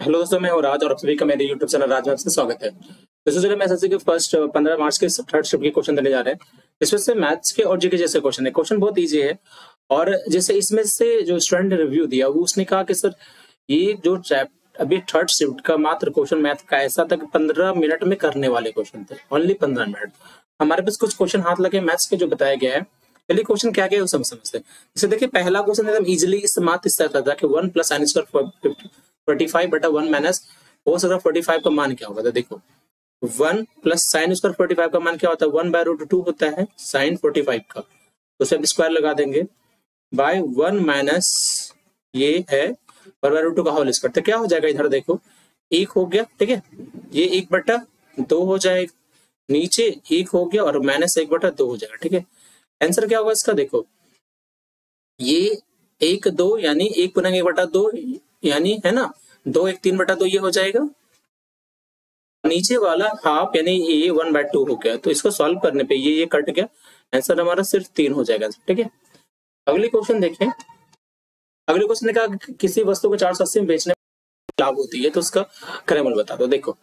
Hello दोस्तों, मैं हूँ राज और सभी का मेरे यूट्यूब चैनल राज से स्वागत है। दोस्तों चलिए मैं एसएससी के फ़र्स्ट पंद्रह मार्च के थर्ड शिफ्ट के क्वेश्चन देने जा रहे हैं। इसमें से मैथ्स के और जीके जैसे क्वेश्चन है। क्वेश्चन बहुत ईजी है। और जैसे इसमें से जो स्टूडेंट ने रिव्यू दिया, वो उसने कहा कि, सर, ये जो अभी थर्ड शिफ्ट का मात्र क्वेश्चन मैथ का ऐसा था कि पंद्रह मिनट में करने वाले क्वेश्चन थे। ओनली पंद्रह मिनट हमारे पास कुछ क्वेश्चन हाथ लगे मैथ्स के जो बताया गया है। पहले क्वेश्चन क्या क्या है सब समझते हैं। जैसे देखिए, पहला क्वेश्चन एकदम इजिली इस मात्र तरह था कि one plus sine square forty five बटा वन माइनस हो सकता फोर्टी फाइव का मान क्या होगा? तो देखो one plus sine square forty five का मान क्या होता है? वन बाय रूट टू होता है साइन फोर्टी फाइव का। तो सब स्क्वायर लगा देंगे। बाय वन माइनस ये है वन बाय रूट टू का होल स्क्वायर तो क्या हो जाएगा इधर देखो? एक हो गया, ठीक है? ये एक बटा दो हो जाएगा। नीचे एक हो गया और माइनस एक बटा दो हो जाएगा, ठीक है? आंसर क्या होगा इसका? देखो, ये एक दो यानी एक पुनः एक बटा दो यानी, है ना? दो एक तीन बटा दो ये हो जाएगा। नीचे वाला हाफ़ यानी ये वन बाय टू हो गया। तो इसको सॉल्व करने पे ये ये कट गया। आंसर हमारा सिर्फ़ तीन हो जाएगा, ठीक है? अगले क्वेश्चन देखें। अगले क्वेश्चन ने कहा किसी वस्तु को चार सौ अस्सी में बेचने लाभ होती है? तो उसका क्रमल बता दो। देखो,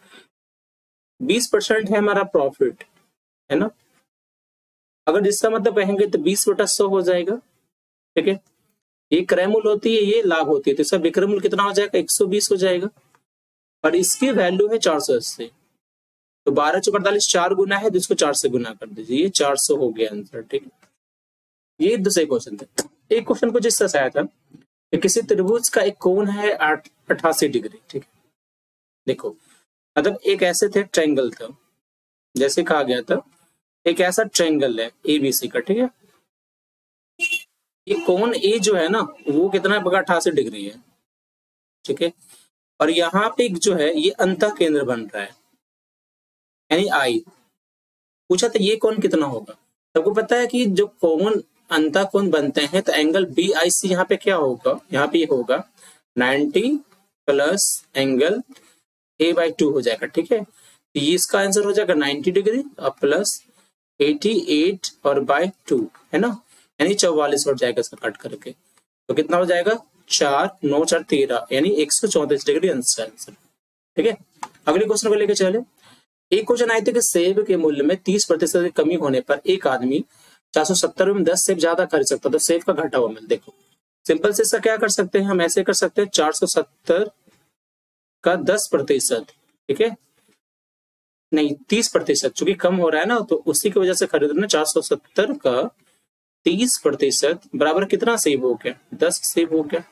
बीस परसेंट है हमारा प्रॉफिट है ना? अगर जिसका मतलब कहेंगे तो बीस बटा सौ हो जाएगा, ठीक है? ये क्रैमूल होती है, ये लाभ होती है। तो इसका विक्रमूल कितना हो जाएगा? 120 हो जाएगा। और इसकी वैल्यू है 480 तो बारह सौ अड़तालीस, चार गुना है तो इसको चार से गुना कर दीजिए। ये 400 हो गया आंसर, ठीक है? ये दूसरे क्वेश्चन थे। एक क्वेश्चन कुछ इस तरह से आया था कि किसी त्रिभुज का एक कोण है अठासी डिग्री, ठीक है? देखो मतलब एक ऐसे थे, ट्रायंगल था। जैसे कहा गया था, एक ऐसा ट्रायंगल है एबीसी का, ठीक है? ये कौन ए जो है ना, वो कितना बगा अठासी डिग्री है। ठीक है? और यहाँ पे जो है, ये अंत केंद्र बन रहा है। यानी आई पूछा था ये कौन कितना होगा? सबको पता है कि जो कौन अंत कोण बनते हैं तो एंगल बी आई सी यहाँ पे क्या होगा? यहाँ पे होगा। 90 plus angle A by two हो जाएगा, ठीक है? तो ये इसका आंसर हो जाएगा 90 डिग्री, और प्लस 88 और बाय टू है ना? यानी चौवालीस हो जाएगा इसका कट करके। तो कितना हो जाएगा? चार, नौ, चार, तेरह, यानी एक सौ चौतीस डिग्री आंसर ठीक है? अगले क्वेश्चन को लेकर चले। एक क्वेश्चन आए थे कि सेब के मूल्य में तीस प्रतिशत की कमी होने पर एक आदमी चार सौ सत्तर में दस सेब ज़्यादा खरीद सकता तो सेब का घटा हुआ मिल देखो। सिंपल से इसका क्या कर सकते हैं? हम ऐसे कर सकते हैं, चार सौ सत्तर का दस प्रतिशत, ठीक है? नहीं, तीस प्रतिशत, चूँकि कम हो रहा है ना तो उसी की वजह से खरीदना चार सौ सत्तर का तीस प्रतिशत बराबर कितना सेव हो गया? दस सेव हो गया।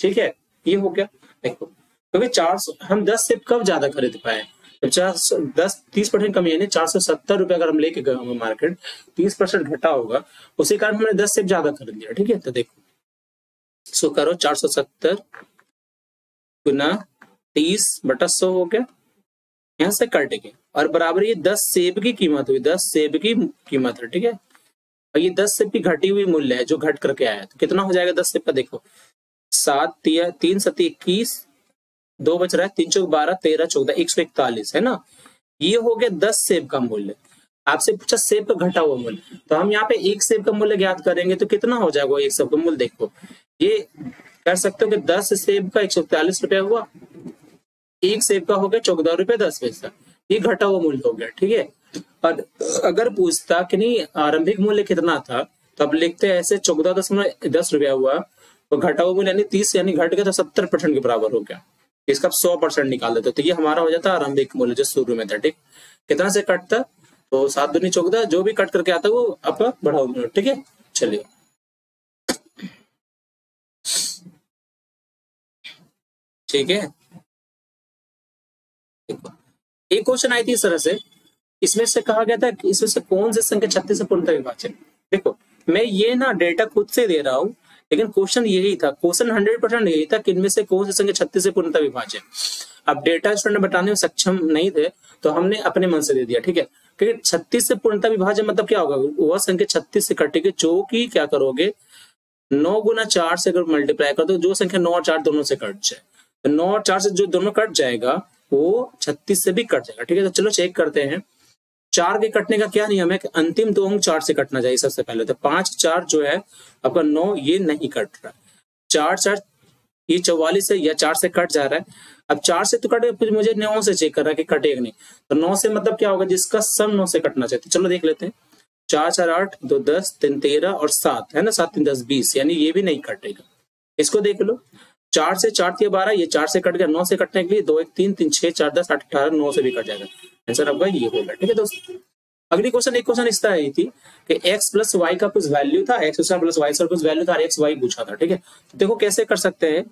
ठीक है, ये हो गया। देखो, क्योंकि तो चार हम दस सेब कब ज़्यादा खरीद पाए? चार सौ, दस, तीस परसेंट कमी यानी चार सौ सत्तर रुपए अगर हम लेके गए होंगे मार्केट, तीस परसेंट घटा होगा, उसी कारण हमने दस सेब ज़्यादा खरीद लिया। ठीक है तो देखो, सो करो चार सौ सत्तर गुना तीस बटा सौ हो गया। यहाँ से कट गए और बराबर ये दस सेब की कीमत हुई, दस सेब की कीमत है ठीक है और ये दस सेब की घटी हुई मूल्य है जो घट करके आया तो कितना हो जाएगा दस सेब का देखो, सात, तीन सती इक्कीस, दो बच रहा है, तीन चौक बारह, तेरह, चौदह, एक सौ इकतालीस, है ना? ये हो गया दस सेब का मूल्य। आपसे पूछा, सेब का घटा हुआ मूल्य। तो हम यहाँ पे एक सेब का मूल्य ज्ञात करेंगे तो कितना हो जाएगा एक सेब का मूल्य? देखो, ये कर सकते हो कि दस सेब का एक सौ इकतालीस रुपया हुआ, एक सेब का हो गया चौदह रुपये दस पैसा। ये घटा हुआ मूल्य हो गया, ठीक है? और अगर पूछता कि नहीं, आरंभिक मूल्य कितना था तो अब लिखते ऐसे चौदह दशमलव दस रुपया हुआ तो घटा हुआ मूल्य यानी तीस, यानी घट गया तो सत्तर परसेंट के बराबर हो गया। इसका सौ परसेंट निकाल देते तो ये हमारा हो जाता आरंभिक मूल्य जो शुरू में था, ठीक? कितना से कटता तो सात दुनी चौदह, जो भी कट करके आता वो आपका बढ़ा हुआ ठीक है? चलिए। ठीक है? एक क्वेश्चन आई थी इस तरह से इसमें से कहा गया था इसमें से कौन से संख्या छत्तीस से पूर्णतः विभाजन देखो, मैं ये ना डेटा खुद से दे रहा हूँ, लेकिन क्वेश्चन यही था क्वेश्चन हंड्रेड परसेंट यही था कि इनमें से कौन से संख्या छत्तीस से पूर्णतः विभाजन अब डेटा स्टूडेंट बताने में सक्षम नहीं थे तो हमने अपने मन से दे दिया, ठीक है? क्योंकि छत्तीस से पूर्णतः विभाजन मतलब क्या होगा? वह संख्या छत्तीस से कटेगी जो की क्या करोगे? नौ गुना चार से अगर मल्टीप्लाई कर दो, जो संख्या नौ और चार दोनों से कट जाए तो नौ और चार से जो दोनों कट जाएगा, वो छत्तीस से भी कट जाएगा, ठीक है? तो चलो चेक करते हैं। चार के कटने का क्या नियम है कि अंतिम दो अंक चार से कटना चाहिए सबसे पहले? तो पाँच चार जो है आपका नौ ये नहीं कट रहा। चार चार, ये चौवालीस है या चार से कट जा रहा है। अब चार से तो कटे, फिर मुझे नौ से चेक कर रहा है कि कटेगा नहीं। तो नौ से मतलब क्या होगा? जिसका सम नौ से कटना चाहिए चलो देख लेते हैं। चार चार, आठ, दो, दस, तीन, तेरह और सात, है ना? सात, तीन, दस, बीस, यानी ये भी नहीं कटेगा। इसको देख लो। चार से चार तीन बारह, ये चार से कट गया, नौ से कटने के लिए दो, एक, तीन तीन, छह, चार, दस, आठ, अठारह, नौ से भी कट जाएगा। आंसर आपका ये होगा ठीक है दोस्तों? अगली क्वेश्चन एक क्वेश्चन इस तरह थी कि x प्लस वाई का कुछ वैल्यू था X square plus Y square कुछ वैल्यू था एक्स वाई पूछा था, ठीक है? तो देखो कैसे कर सकते हैं,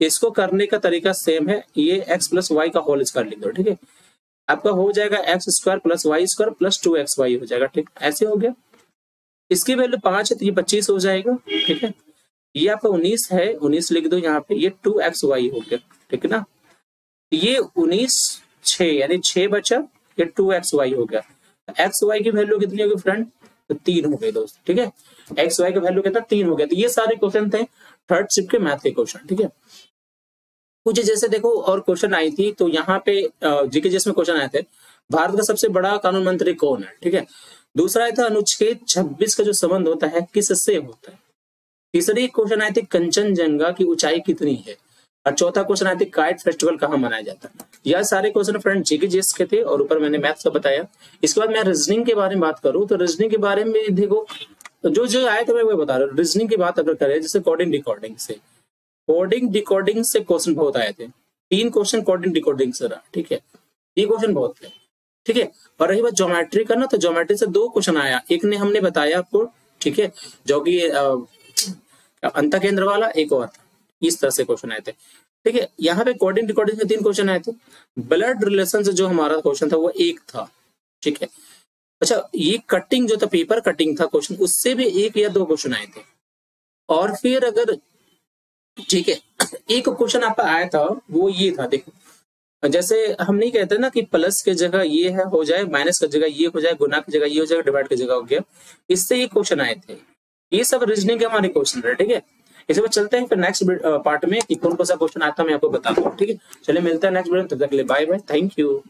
इसको करने का तरीका सेम है, ये x प्लस वाई का होल स्क्वायर लिख दो, ठीक है? आपका हो जाएगा X square plus Y square plus two X Y हो जाएगा, ठीक? ऐसे हो गया। इसकी वैल्यू पाँच है तो ये पच्चीस हो जाएगा, ठीक है? ये आपका उन्नीस है, उन्नीस लिख दो यहाँ पे, ये टू एक्स वाई हो गया, ठीक है ना? ये उन्नीस छ यानी छ बचा ये टू एक्स वाई हो गया। एक्स वाई की वैल्यू कितनी होगी फ्रेंड तो तीन हो गए दोस्त, ठीक है? एक्स वाई का वैल्यू कितना? तीन हो गया। तो ये सारे क्वेश्चन थे थर्ड शिफ्ट के मैथ के क्वेश्चन ठीक है? कुछ जैसे देखो, और क्वेश्चन आई थी तो यहाँ पे जीके जिसमें क्वेश्चन आए थे। भारत का सबसे बड़ा कानून मंत्री कौन है, ठीक है? दूसरा आया था अनुच्छेद 26 का जो संबंध होता है, किससे होता है? तीसरी क्वेश्चन आए थे कंचनजंगा की ऊंचाई कितनी है? और चौथा क्वेश्चन आए थे, काइट फेस्टिवल कहाँ मनाया जाता है? यह सारे क्वेश्चन फ्रेंड जीके जीएस के थे और ऊपर मैंने मैथ्स का बताया। इसके बाद मैं रीजनिंग के बारे में बात करूँ तो रीजनिंग के बारे में देखो, जो जो आए थे मैं वो बता रहा हूँ। रीजनिंग की बात अगर करें, जैसे कोडिंग रिकॉर्डिंग से। कोडिंग डिकोडिंग से क्वेश्चन बहुत आए थे। तीन क्वेश्चन कोडिंग डिकोडिंग से रहा, ठीक है? ये क्वेश्चन बहुत थे, ठीक है? और रही बात ज्योमेट्री का ना तो ज्योमेट्री से दो क्वेश्चन आया। एक ने हमने बताया आपको, ठीक है? जो कि अंत केंद्र वाला, एक और इस तरह से क्वेश्चन आए थे। ठीक है, यहाँ पे कोडिंग रिकॉर्डिंग के तीन क्वेश्चन आए थे। ब्लड रिलेशन से जो हमारा क्वेश्चन था, वो एक था। ठीक है? अच्छा ये कटिंग जो था पेपर कटिंग था क्वेश्चन उससे भी एक या दो क्वेश्चन आए थे। और फिर अगर, ठीक है, एक क्वेश्चन आपका आया था, वो ये था, देखो। जैसे हम नहीं कहते ना कि प्लस के जगह ये है, हो जाए माइनस की जगह ये हो जाए गुना की जगह ये हो जाए डिवाइड की जगह हो गया। इससे ये क्वेश्चन आए थे। ये सब रीजनिंग के हमारे क्वेश्चन है ठीक है? इसे बाद चलते हैं फिर नेक्स्ट पार्ट में कि कौन कौन सा क्वेश्चन आता है मैं आपको बताता हूँ, ठीक है? चलिए मिलता है नेक्स्ट वीडियो तब तक के लिए बाय बाय थैंक यू